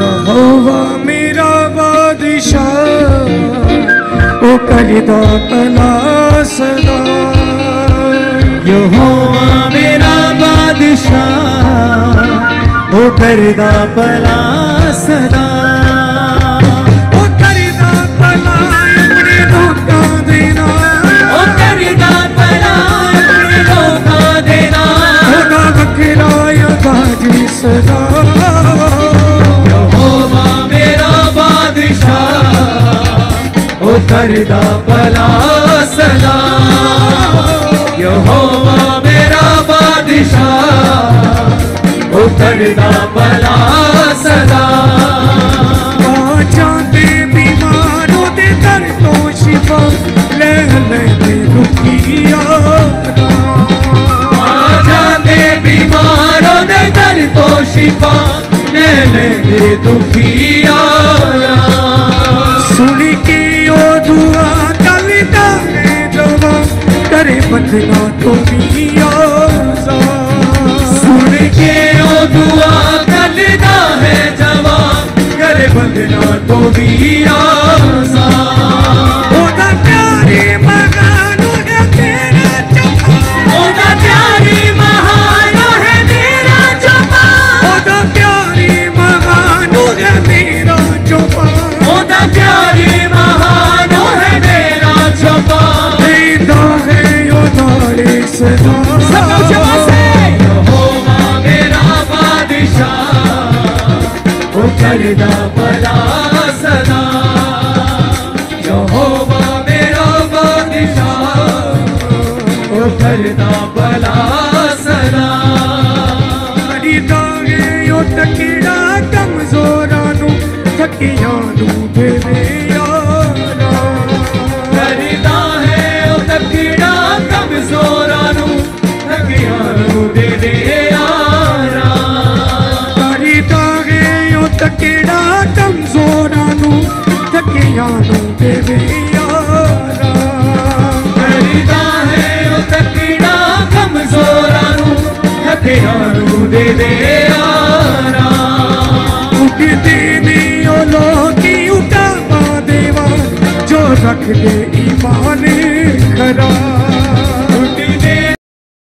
यहोवा मेरा बादशाह ओ करदा भला सदा। यहोवा मेरा बादशाह ओ करदा भला सदा। करदा भला सदा। यहोवा मेरा बादशाह ओ करदा भला सदा। पहुंचाते बीमारों दे दर्द तो शिफा ले ले रुकिया बीमारों दे दर्द तो शिफा ले ले but not to be yours. सुन के ओ दुआ कलदा है जवाब करे बंद ना तो भी आ करदा भला सदा यहोवा मेरा बादशाह ओ करदा भला ਤਕੜਾ ਕਮਜ਼ੋਰਾਂ ਨੂੰ ਥੱਕਿਆਂ ਨੂੰ ਦੇਵੇ ਯਾਰਾ ਕਰੀਦਾ ਹੈ ਉਹ ਤਕੜਾ ਕਮਜ਼ੋਰਾਂ ਨੂੰ ਥੱਕਿਆਂ ਨੂੰ ਦੇਵੇ ਯਾਰਾ ਉਠਦੇ ਨੇ ਉਹ ਲੋਕੀ ਉਠਾਵਾ ਦੇਵਾ ਜੋ ਰੱਖਦੇ ਈਮਾਨ ਖਰਾ